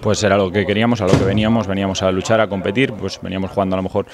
Pues era lo que queríamos, a lo que veníamos, veníamos a luchar, a competir, pues veníamos jugando a lo mejor,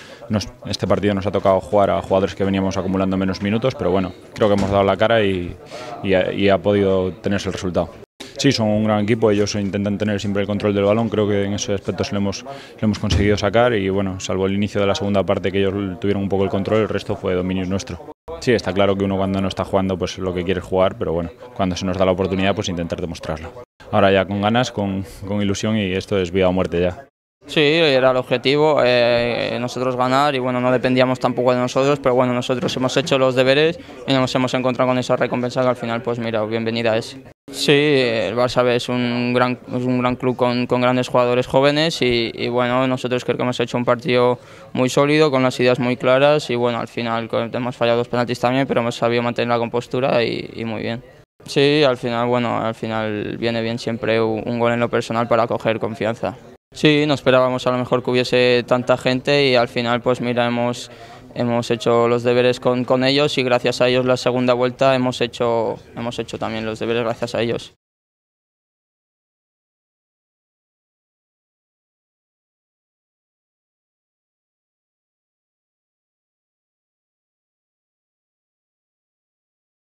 este partido nos ha tocado jugar a jugadores que veníamos acumulando menos minutos, pero bueno, creo que hemos dado la cara y, y, ha, podido tenerse el resultado. Sí, son un gran equipo, ellos intentan tener siempre el control del balón, creo que en ese aspecto hemos, lo hemos conseguido sacar y bueno, salvo el inicio de la segunda parte que ellos tuvieron un poco el control, el resto fue dominio nuestro. Sí, está claro que uno cuando no está jugando pues lo que quiere es jugar, pero bueno, cuando se nos da la oportunidad pues intentar demostrarlo. Ahora ya con ganas, con, con ilusión y esto es vida o muerte ya. Sí, era el objetivo, eh, nosotros ganar y bueno, no dependíamos tampoco de nosotros, pero bueno, nosotros hemos hecho los deberes y nos hemos encontrado con esa recompensa que al final, pues mira, bienvenida es. Sí, el Barça es un gran, es un gran club con, con grandes jugadores jóvenes y, y, bueno, nosotros creo que hemos hecho un partido muy sólido, con las ideas muy claras y bueno, al final hemos fallado dos penaltis también, pero hemos sabido mantener la compostura y, y muy bien. Sí, al final, bueno, al final viene bien siempre un gol en lo personal para coger confianza. Sí, no esperábamos a lo mejor que hubiese tanta gente y al final pues mira, hemos, hemos hecho los deberes con, con ellos y gracias a ellos la segunda vuelta hemos hecho, hemos hecho también los deberes gracias a ellos.